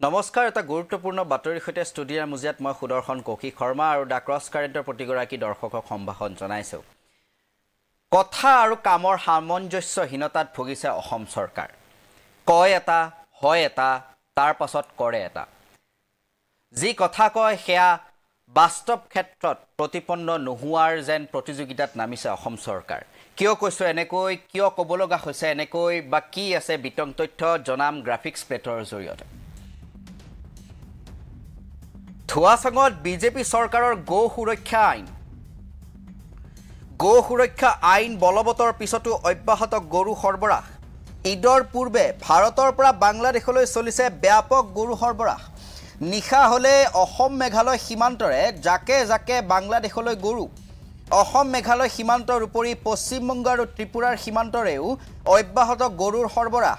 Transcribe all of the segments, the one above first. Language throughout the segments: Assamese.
নমস্কাৰ এটা গুৰুত্বপূৰ্ণ বাতৰিৰ সৈতে ষ্টুডিঅ'ৰ মজিয়াত মই সুদৰ্শন কৌশিক শৰ্মা আৰু দ্য ক্ৰছ কাৰেণ্টৰ প্ৰতিগৰাকী দৰ্শকক সম্ভাষণ জনাইছোঁ। কথা আৰু কামৰ সামঞ্জস্যহীনতাত ভুগিছে অসম চৰকাৰ। কয় এটা হয় এটা তাৰ পাছত কৰে এটা। যি কথা কয় সেয়া বাস্তৱ ক্ষেত্ৰত প্ৰতিপন্ন নোহোৱাৰ যেন প্ৰতিযোগিতাত নামিছে অসম চৰকাৰ। কিয় কৈছোঁ এনেকৈ কিয় ক'ব লগা হৈছে এনেকৈ বা কি আছে বিতং তথ্য জনাম গ্ৰাফিক্স প্লেটৰ জৰিয়তে। ধোৱাচাঙত বিজেপি চৰকাৰৰ গৌ সুৰক্ষা আইন। গৌ সুৰক্ষা আইন বলবতৰ পিছতো অব্যাহত গৰু সৰবৰাহ। ঈদৰ পূৰ্বে ভাৰতৰ পৰা বাংলাদেশলৈ চলিছে ব্যাপক গৰু সৰবৰাহ। নিশা হ'লে অসম মেঘালয় সীমান্তৰে জাকে জাকে বাংলাদেশলৈ গৰু। অসম মেঘালয় সীমান্তৰ উপৰি পশ্চিমবংগ আৰু ত্ৰিপুৰাৰ সীমান্তৰেও অব্যাহত গৰুৰ সৰবৰাহ।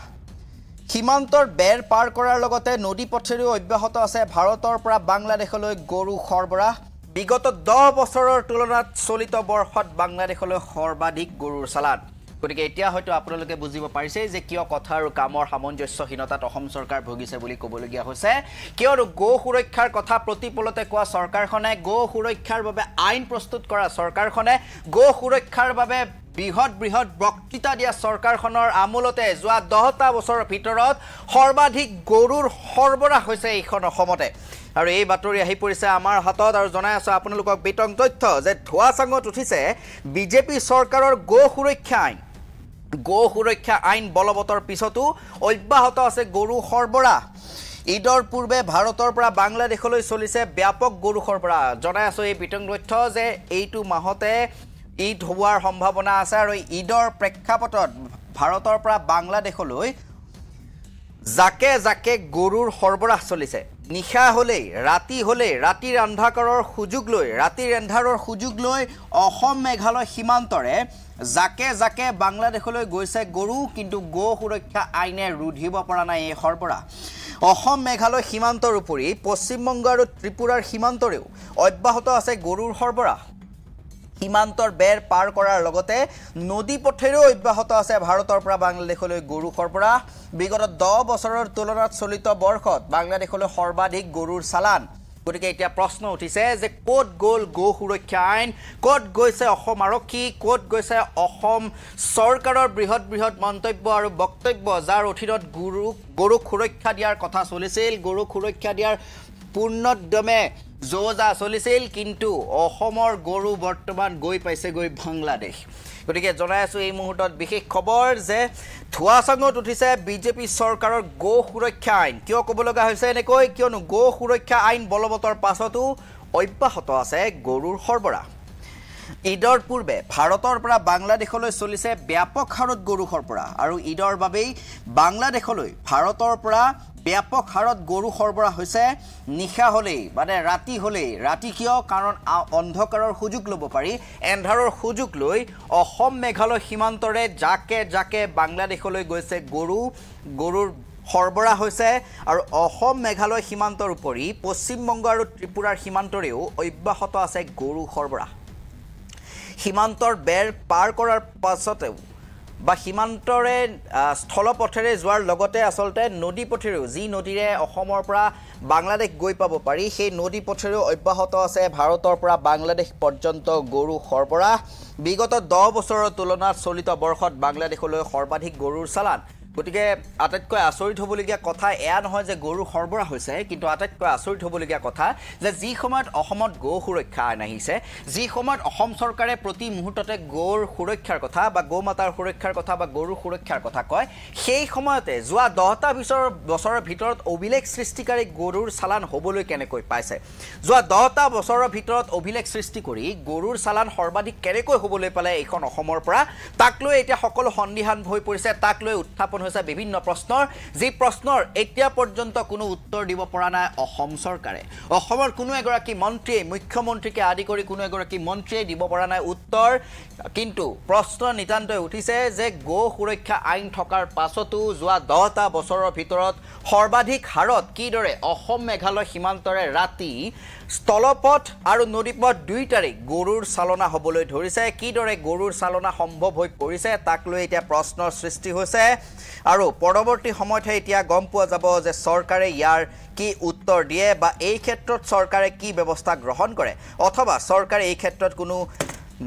সীমান্তৰ বেৰ পাৰ কৰাৰ লগতে নদী পথেৰেও অব্যাহত আছে। ভাৰতৰ পৰা বাংলাদেশলৈ গৰু সৰবৰাহ বিগত দহ বছৰৰ তুলনাত চলিত বৰ্ষত বাংলাদেশলৈ সৰ্বাধিক গৰুৰ চালান। গতিকে এতিয়া হয়তো আপোনালোকে বুজিব পাৰিছেই যে কিয় কথা আৰু কামৰ সামঞ্জস্যহীনতাত অসম চৰকাৰ ভুগিছে বুলি ক'বলগীয়া হৈছে। কিয়নো গৌ সুৰক্ষাৰ কথা প্ৰতিপলতে কোৱা চৰকাৰখনে গৌ সুৰক্ষাৰ বাবে আইন প্ৰস্তুত কৰা চৰকাৰখনে গৌ সুৰক্ষাৰ বাবে বৃহৎ বৃহৎ বক্তৃতা দিয়া চৰকাৰখনৰ আমোলতে যোৱা দহটা বছৰৰ ভিতৰত সৰ্বাধিক গৰুৰ সৰবৰাহ হৈছে এইখন অসমতে। আৰু এই বাতৰি আহি পৰিছে আমাৰ হাতত আৰু জনাই আছোঁ আপোনালোকক বিতং তথ্য যে ধোৱাচাঙত উঠিছে বিজেপি চৰকাৰৰ গৌ সুৰক্ষা আইন। গৌ সুৰক্ষা আইন বলবতৰ পিছতো অব্যাহত আছে গৰু সৰবৰাহ। ঈদৰ পূৰ্বে ভাৰতৰ পৰা বাংলাদেশলৈ চলিছে ব্যাপক গৰু সৰবৰাহ। জনাই আছোঁ এই বিতং তথ্য যে এইটো মাহতে ঈদ হোৱাৰ সম্ভাৱনা আছে আৰু ঈদৰ প্ৰেক্ষাপটত ভাৰতৰ পৰা বাংলাদেশলৈ জাকে জাকে গৰুৰ সৰবৰাহ চলিছে। নিশা হ'লেই ৰাতি হ'লেই ৰাতিৰ আন্ধাকাৰৰ সুযোগ লৈ ৰাতিৰ এন্ধাৰৰ সুযোগ লৈ অসম মেঘালয় সীমান্তৰে জাকে জাকে বাংলাদেশলৈ গৈছে গৰু কিন্তু গৌ সুৰক্ষা আইনে ৰুধিব পৰা নাই এই সৰবৰাহ। অসম মেঘালয় সীমান্তৰ উপৰি পশ্চিমবংগ আৰু ত্ৰিপুৰাৰ সীমান্তৰেও অব্যাহত আছে গৰুৰ সৰবৰাহ। সীমান্তৰ বেৰ পাৰ কৰাৰ লগতে নদী পথেৰেও অব্যাহত আছে ভাৰতৰ পৰা বাংলাদেশলৈ গৰু সৰবৰাহ বিগত দহ বছৰৰ তুলনাত চলিত বৰ্ষত বাংলাদেশলৈ সৰ্বাধিক গৰুৰ চালান। গতিকে এতিয়া প্ৰশ্ন উঠিছে যে ক'ত গ'ল গৌ সুৰক্ষা আইন? ক'ত গৈছে অসম আৰক্ষী? ক'ত গৈছে অসম চৰকাৰৰ বৃহৎ বৃহৎ মন্তব্য আৰু বক্তব্য? যাৰ অধীনত গৰুক গৰুক সুৰক্ষা দিয়াৰ কথা চলিছিল। গৰুক সুৰক্ষা দিয়াৰ পূৰ্ণোদ্যমে যো চলিছিল কিন্তু অসমৰ গৰু বৰ্তমান গৈ পাইছেগৈ বাংলাদেশ। গতিকে জনাই আছোঁ এই মুহূৰ্তত বিশেষ খবৰ যে ধোৱাচাঙত উঠিছে বিজেপি চৰকাৰৰ গৌ সুৰক্ষা আইন। কিয় ক'ব লগা হৈছে এনেকৈ? কিয়নো গৌ সুৰক্ষা আইন বলবতৰ পাছতো অব্যাহত আছে গৰুৰ সৰবৰাহ। ঈদৰ পূৰ্বে ভাৰতৰ পৰা বাংলাদেশলৈ চলিছে ব্যাপক হাৰত গৰু সৰবৰাহ আৰু ঈদৰ বাবেই বাংলাদেশলৈ ভাৰতৰ পৰা ব্যাপক হাৰত গৰু সৰবৰাহ হৈছে। নিশা হ'লেই মানে ৰাতি হ'লেই। ৰাতি কিয়? কাৰণ অন্ধকাৰৰ সুযোগ ল'ব পাৰি। এন্ধাৰৰ সুযোগ লৈ অসম মেঘালয় সীমান্তৰে জাকে জাকে বাংলাদেশলৈ গৈছে গৰু গৰুৰ সৰবৰাহ হৈছে। আৰু অসম মেঘালয় সীমান্তৰ উপৰি পশ্চিমবংগ আৰু ত্ৰিপুৰাৰ সীমান্তৰেও অব্যাহত আছে গৰু সৰবৰাহ। সীমান্তৰ বেৰ পাৰ কৰাৰ পাছতেও বা সীমান্তৰে স্থলপথেৰে যোৱাৰ লগতে আচলতে নদী পথেৰেও যি নদীৰে অসমৰ পৰা বাংলাদেশ গৈ পাব পাৰি সেই নদী পথেৰেও অব্যাহত আছে ভাৰতৰ পৰা বাংলাদেশ পৰ্যন্ত গৰু সৰবৰাহ বিগত দহ বছৰৰ তুলনাত চলিত বৰ্ষত বাংলাদেশলৈ সৰ্বাধিক গৰুৰ চালান গতিকে আটাইতকৈ আচৰিত হ'বলগীয়া কথা এয়া নহয় যে গৰু সৰবৰাহ হৈছে কিন্তু আটাইতকৈ আচৰিত হ'বলগীয়া কথা যে যি সময়ত অসমত গৌ সুৰক্ষা আইন আহিছে যি সময়ত অসম চৰকাৰে প্ৰতি মুহূৰ্ততে গৌৰ সুৰক্ষাৰ কথা বা গৌ মাতাৰ সুৰক্ষাৰ কথা বা গৰুৰ সুৰক্ষাৰ কথা কয় সেই সময়তে যোৱা দহটা বছৰৰ বছৰৰ ভিতৰত অভিলেখ সৃষ্টিকাৰী গৰুৰ চালান হ'বলৈ কেনেকৈ পাইছে? যোৱা দহটা বছৰৰ ভিতৰত অভিলেখ সৃষ্টি কৰি গৰুৰ চালান সৰ্বাধিক কেনেকৈ হ'বলৈ পালে এইখন অসমৰ পৰা? তাক লৈ এতিয়া সকলো সন্দিহান হৈ পৰিছে তাক লৈ উত্থাপন হৈছে বিভিন্ন প্ৰশ্নৰ যি প্ৰশ্নৰ এতিয়া পৰ্যন্ত কোনো উত্তৰ দিব পৰা নাই অসম চৰকাৰে। অসমৰ কোনো এগৰাকী মন্ত্ৰীয়ে মুখ্যমন্ত্ৰীকে আদি কৰি কোনো এগৰাকী মন্ত্ৰীয়ে দিব পৰা নাই উত্তৰ। কিন্তু প্ৰশ্ন নিতান্তই উঠিছে যে গৌ সুৰক্ষা আইন থকাৰ পাছতো যোৱা দহটা বছৰৰ ভিতৰত সৰ্বাধিক হাৰত কিদৰে অসম মেঘালয় সীমান্তৰে ৰাতি স্থলপথ আৰু নদীপথ দুয়োটাৰে গৰুৰ চালনা হ'বলৈ ধৰিছে। কিদৰে গৰুৰ চালনা সম্ভৱ হৈ পৰিছে তাক লৈ এতিয়া প্ৰশ্নৰ সৃষ্টি হৈছে। আৰু পৰৱৰ্তী সময়তহে এতিয়া গম পোৱা যাব যে চৰকাৰে ইয়াৰ কি উত্তৰ দিয়ে বা এই ক্ষেত্ৰত চৰকাৰে কি ব্যৱস্থা গ্ৰহণ কৰে। অথবা চৰকাৰে এই ক্ষেত্ৰত কোনো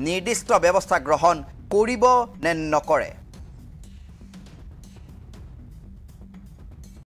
নিৰ্দিষ্ট ব্যৱস্থা গ্ৰহণ কৰিব নে নকৰে।